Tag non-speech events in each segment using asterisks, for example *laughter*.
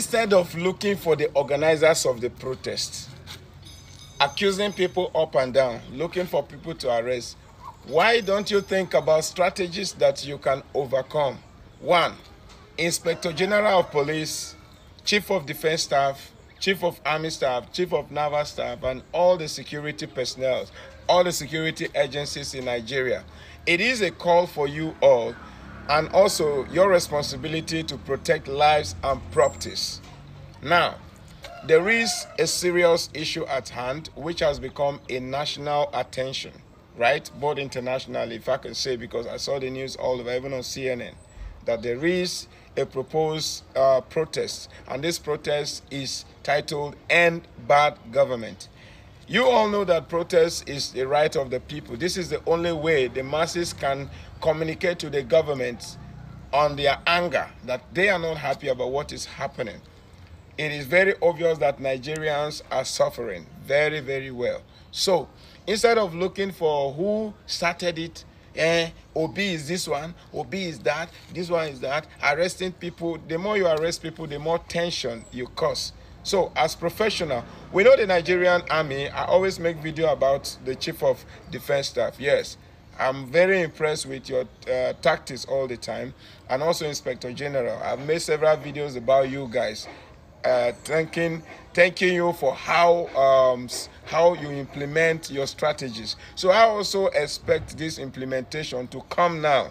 instead of looking for the organizers of the protest, accusing people up and down, looking for people to arrest, why don't you think about strategies that you can overcome? One, Inspector General of Police, Chief of Defense Staff, Chief of Army Staff, Chief of Naval Staff, and all the security personnel, all the security agencies in Nigeria. It is a call for you all and also your responsibility to protect lives and properties. Now, there is a serious issue at hand which has become a national attention, right? Both internationally, if I can say, because I saw the news all over, even on CNN, that there is a proposed uh, protest, and this protest is titled End Bad Government. You all know that protest is the right of the people. This is the only way the masses can communicate to the government on their anger that they are not happy about what is happening. It is very obvious that Nigerians are suffering very, very well. So instead of looking for who started it, eh, Obi is this one, Obi is that, this one is that, arresting people, the more you arrest people, the more tension you cause. So, as professional, we know the Nigerian army. I always make video about the chief of defense staff. Yes, I'm very impressed with your uh, tactics all the time, and also Inspector General. I've made several videos about you guys, uh, thanking thanking you for how um, how you implement your strategies. So I also expect this implementation to come now.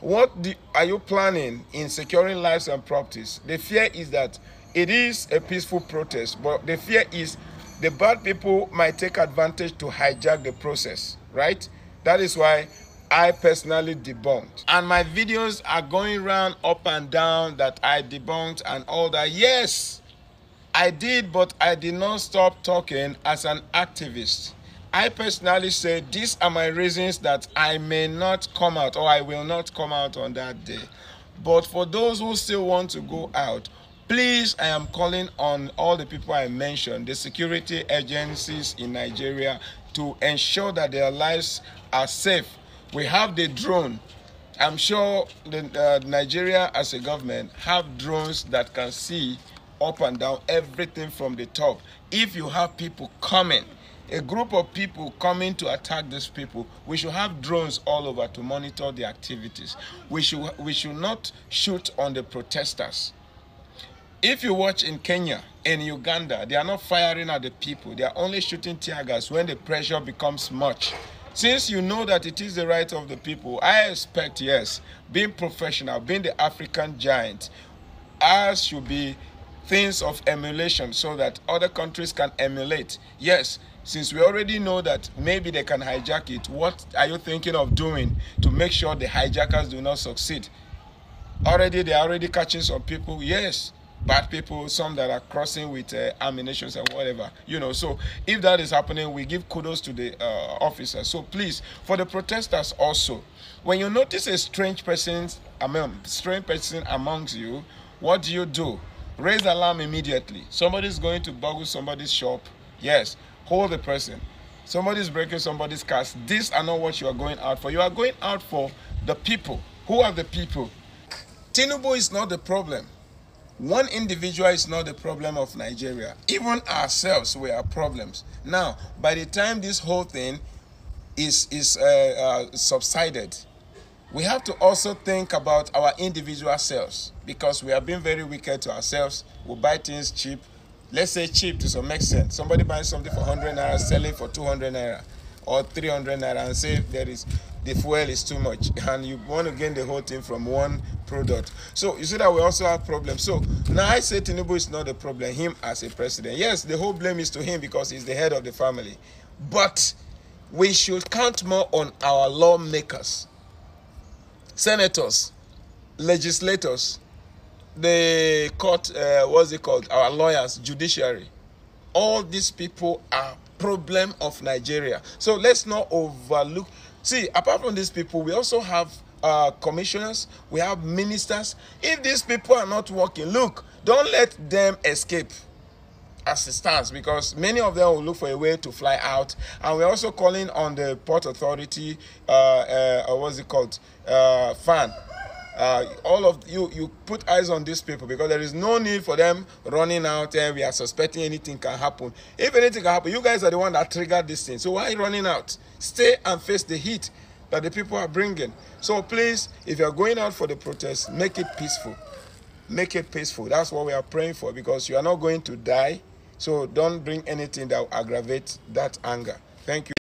What do, are you planning in securing lives and properties? The fear is that it is a peaceful protest, but the fear is the bad people might take advantage to hijack the process, right? That is why I personally debunked. And my videos are going around up and down that I debunked and all that. Yes, I did, but I did not stop talking as an activist. I personally said these are my reasons that I may not come out or I will not come out on that day. But for those who still want to go out, Please, I am calling on all the people I mentioned, the security agencies in Nigeria, to ensure that their lives are safe. We have the drone. I'm sure the, uh, Nigeria as a government have drones that can see up and down everything from the top. If you have people coming, a group of people coming to attack these people, we should have drones all over to monitor the activities. We should, we should not shoot on the protesters. If you watch in Kenya, in Uganda, they are not firing at the people. They are only shooting tear gas when the pressure becomes much. Since you know that it is the right of the people, I expect, yes, being professional, being the African giant, ours should be things of emulation so that other countries can emulate. Yes, since we already know that maybe they can hijack it, what are you thinking of doing to make sure the hijackers do not succeed? Already, they are already catching some people. Yes, bad people, some that are crossing with uh, ammunition and whatever, you know. So if that is happening, we give kudos to the uh, officers. So please, for the protesters also, when you notice a strange person, among strange person amongst you, what do you do? Raise alarm immediately. Somebody's going to boggle somebody's shop. Yes, hold the person. Somebody's breaking somebody's car. These are not what you are going out for. You are going out for the people. Who are the people? Tinubu is not the problem. One individual is not the problem of Nigeria. Even ourselves, we have problems. Now, by the time this whole thing is, is uh, uh, subsided, we have to also think about our individual selves because we have been very wicked to ourselves. We buy things cheap. Let's say cheap to some extent. Somebody buys something for 100 naira, sell it for 200 naira or 300 naira and say there is the fuel is too much *laughs* and you want to gain the whole thing from one product. So you see that we also have problems. So now I say Tinubu is not the problem, him as a president. Yes, the whole blame is to him because he's the head of the family. But we should count more on our lawmakers, senators, legislators, the court, uh, what's it called? Our lawyers, judiciary. All these people are problem of Nigeria. So let's not overlook. See, apart from these people, we also have uh, commissioners, we have ministers. If these people are not working, look, don't let them escape as it stands because many of them will look for a way to fly out. And we're also calling on the port authority, uh, uh, what's it called, uh, FAN, uh, all of you you put eyes on these people because there is no need for them running out there. we are suspecting anything can happen. If anything can happen you guys are the one that triggered this thing. So why running out? Stay and face the heat that the people are bringing. So please if you are going out for the protest make it peaceful. Make it peaceful. That's what we are praying for because you are not going to die. So don't bring anything that will aggravate that anger. Thank you